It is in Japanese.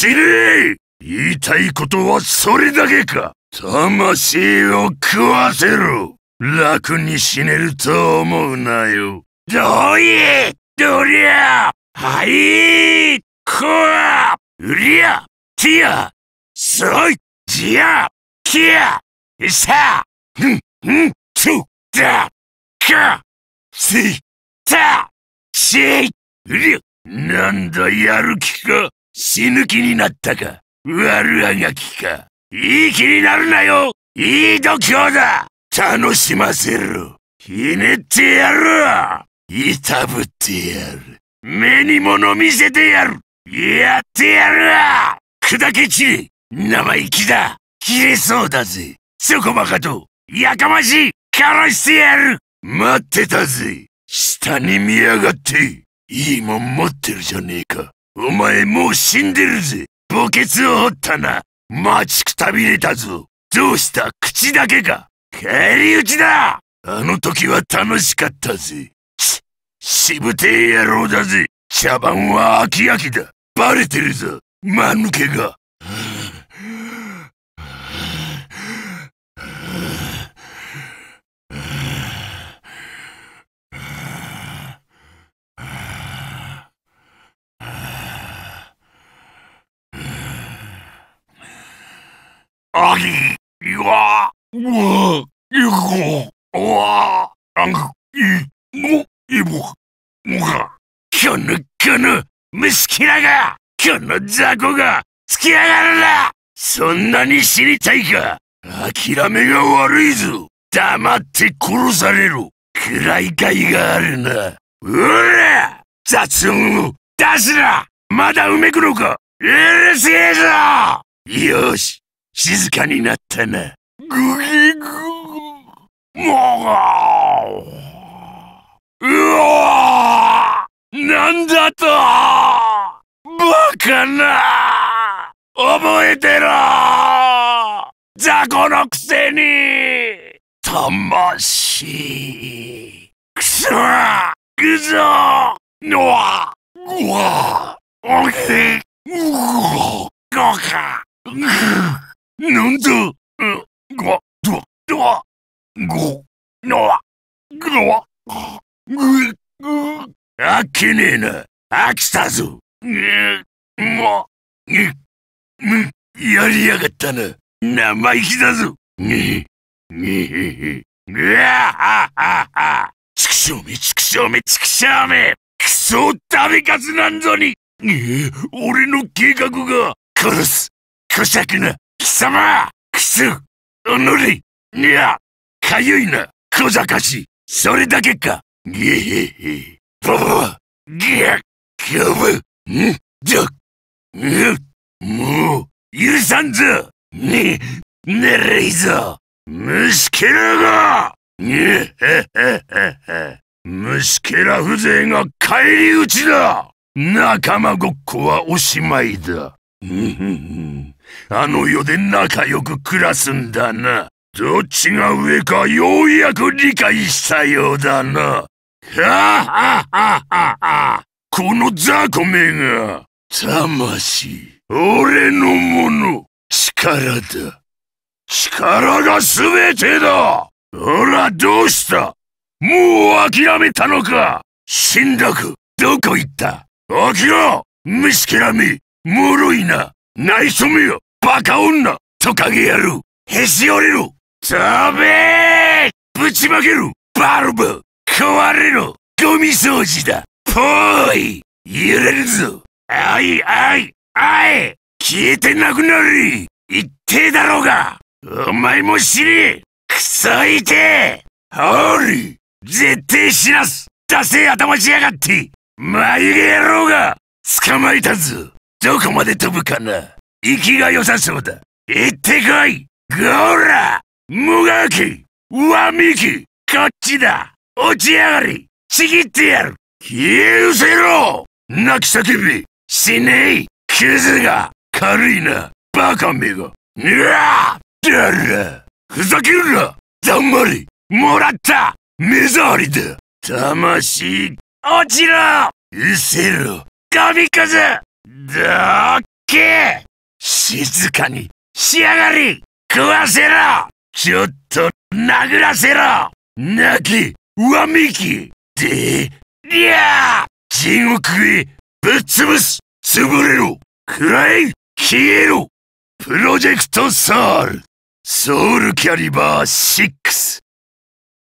死ね言いたいことはそれだけか。魂を食わせろ。楽に死ねると思うなよ。どういどりゃ。はいこわ。うりゃティアそいじゃきゃさんんつだか。した。しうりゃなんだやる気か。死ぬ気になったか？悪あがきか？いい気になるなよ！いい度胸だ！楽しませろ！ひねってやる！いたぶってやる！目に物見せてやる！やってやる！わ砕け散り生意気だ！切れそうだぜ！そこばかと！やかましい！殺してやる！待ってたぜ！下に見やがって！いいもん持ってるじゃねえか！お前もう死んでるぜ墓穴を掘ったな待ちくたびれたぞどうした？口だけか返り討ちだあの時は楽しかったぜ。ち、しぶてえ野郎だぜ。茶番は飽き飽きだ。バレてるぞ。間抜けが。あぎ、うわ、うわ。いこ、わ、あん、い、も、いぼ、もが、この、この、虫キラが、この雑魚が、つきやがるなそんなに死にたいか諦めが悪いぞ黙って殺されろ暗い甲斐があるな。うら雑音を出すなまだうめくのかうるせえぞよし静かになったな。グギグもう。うわなんだと。バカな。覚えてろ。雑魚のくせに。魂。くそくぞのわうわおいうわごかなんだ？ごどどご、の、ごわ、ぐ、ぐ、あけねえな。飽きたぞ。ぐ、も、ぐ、む、やりやがったな。生意気だぞ。ぐ、ぐ、ぐわははは。畜生め、畜生め、畜生め。クソ食べかすなんぞに。俺の計画が、殺す。小尺な、貴様。クソ。おのり。いや、かゆいな、小賢し。それだけか。げへへ。ぼぼ。げゃ、きょぶ。ん？ど。うもう、許さんぞ。ね、ねれいぞ。虫けらが。ねへへへへ。虫けら風情が返り討ちだ。仲間ごっこはおしまいだ。あの世で仲良く暮らすんだな。どっちが上かようやく理解したようだな。ははははは。この雑魚めが、魂、俺のもの、力だ。力が全てだ。ほら、どうした？もう諦めたのか？死んだく、どこ行った？起きろ！虫けらめ、もろいな。内緒めよ、バカ女トカゲ野郎へし折れろ飛べぶちまけるバルブ壊れろゴミ掃除だぽーい揺れるぞあいあいあい消えてなくなり一定だろうがお前も死ねくそいてほり絶対死なすダセ頭しやがって眉毛野郎が捕まえたぞどこまで飛ぶかな？息が良さそうだ。行ってこい。ゴーラ！もがき！わみき！こっちだ！落ちやがり！ちぎってやる！消え失せろ！泣き叫び！死ねえクズが！軽いな！バカめがうわ！だら！ふざけるな！だんまり！もらった！目障りだ！魂！落ちろ！うせろ！神風だけ静かにしやがり。食わせろ。ちょっと殴らせろ。泣きわめき。でりゃ地獄へぶっ潰す。潰れろ。くらえ消えろ。プロジェクトソウル。ソウルキャリバー6